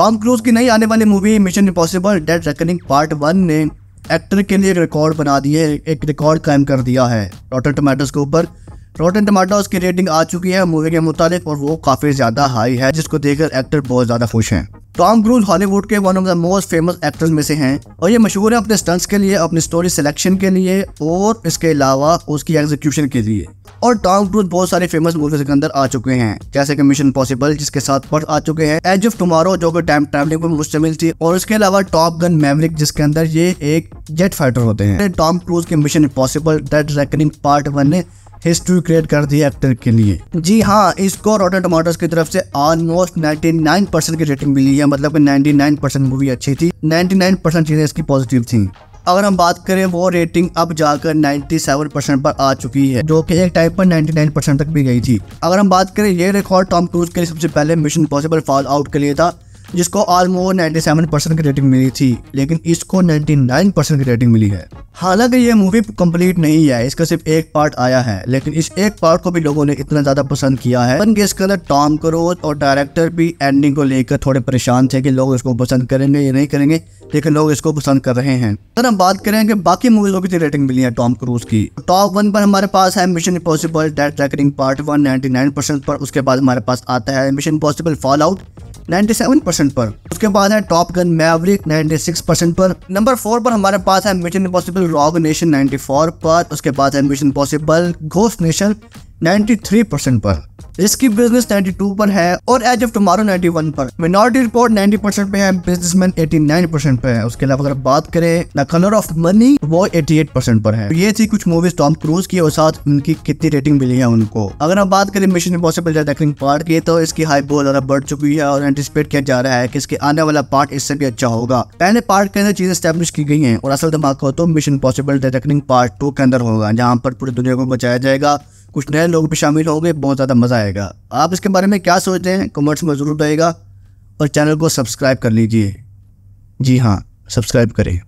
Tom Cruise की नई आने वाली movie Mission Impossible Dead Reckoning part one ने एक्टर के लिए रिकॉर्ड बना दिए एक रिकॉर्ड कायम कर दिया है। रोटन टमाटोज के ऊपर रोटन टमाटोज की रेटिंग आ चुकी है। मूवी के मुताबिक, और वो काफ़ी ज़्यादा हाई है, जिसको देखकर एक्टर बहुत ज़्यादा खुश हैं। टॉम क्रूज हॉलीवुड के one of the most famous actors में से हैं और ये मशहूर है अपने स्टंट्स के लिए, अपनी स्टोरी सिलेक्शन के लिए और इसके अलावा उसकी एग्जीक्यूशन के लिए। और टॉम क्रूज बहुत सारे फ़ेमस मूवीज़ के अंदर आ चुके हैं, जैसे कि मिशन पॉसिबल जिसके साथ पर आ चुके हैं एज ऑफ़ टुमारो जो कि टाइम ट्रैवलिंग पर मुश्तमिल थी और इसके अलावा टॉप गन मैवरिक जिसके अंदर ये एक जेट फाइटर होते हैं। टॉम क्रूज के Mission Possible Dead Reckoning part one ने हिस्ट्री क्रिएट कर दी एक्टर के लिए। जी हाँ इसको रोटन टमाटोस की तरफ़ से ऑलमोस्ट 99 परसेंट की रेटिंग मिली है मतलब कि 99 परसेंट मूवी अच्छी थी। 99 परसेंट चीज़ें इसकी पॉजिटिव थी। अगर हम बात करें, वो रेटिंग अब जाकर 97 परसेंट पर आ चुकी है, जो कि एक टाइम पर 99 परसेंट तक भी गई थी। अगर हम बात करें, ये रिकॉर्ड टॉम क्रूज के लिए सबसे पहले मिशन पॉसिबल फॉल आउट के लिए था जिसको ऑलमोस्ट 97 परसेंट की रेटिंग मिली थी, लेकिन इसको 99 परसेंट की रेटिंग मिली है। हालाँकि ये मूवी कंप्लीट नहीं है, इसका सिर्फ़ एक पार्ट आया है, लेकिन इस एक पार्ट को भी लोगों ने इतना ज़्यादा पसंद किया है। इसके अंदर टॉम क्रूज और डायरेक्टर भी एंडिंग को लेकर थोड़े परेशान थे कि लोग इसको पसंद करेंगे या नहीं करेंगे, लेकिन लोग इसको पसंद कर रहे हैं। अगर हम बात करें कि बाकी मूवीज़ को कितनी रेटिंग मिली है टॉम क्रूज की टॉप वन पर हमारे पास है Mission Impossible Dead Reckoning Part One ninety पर, उसके बाद हमारे पास आता है Mission Impossible fall out 97 percent पर। उसके बाद है टॉप गन मैवरिक 96 परसेंट पर। नंबर फोर पर हमारे पास है मिशन इम्पॉसिबल रॉग नेशन 94 पर। उसके बाद है Mission Impossible Ghost Nation 93 percent पर। इसकी बिज़नेस 92 पर है और एज ऑफ़ टुमारो 91 पर। मिनॉरिटी रिपोर्ट 90 परसेंट पे है बिजनेसमैन 89 परसेंट पे है। उसके अलावा अगर बात करें द कलर ऑफ़ मनी वो 88 परसेंट पर है। तो ये थी कुछ मूवीज़ टॉम क्रूज की और साथ उनकी कितनी रेटिंग मिली है उनको। अगर हम बात करें मिशन इम्पॉसिबल डेक्टिंग पार्ट की तो इसकी हाइप बहुत ज़्यादा बढ़ चुकी है और एंटिसिपेट किया जा रहा है की इसके आने वाला पार्ट इससे भी अच्छा होगा। पहले पार्ट के अंदर चीज़ें स्टेब्लिश की गई है और असल दिमाग हो तो mission possible detecting part two के अंदर होगा, जहाँ पर पूरी दुनिया को बचाया जाएगा। कुछ नए लोग भी शामिल होंगे, बहुत ज़्यादा मज़ा आएगा। आप इसके बारे में क्या सोचते हैं, कमेंट्स में ज़रूर रहेगा और चैनल को सब्सक्राइब कर लीजिए। जी हाँ सब्सक्राइब करें।